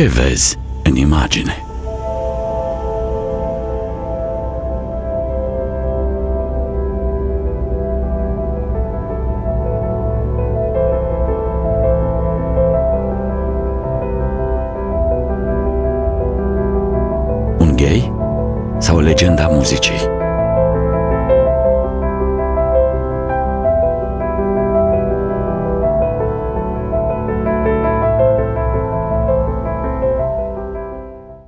Ce vezi în imagine? Un gay sau legenda muzicii?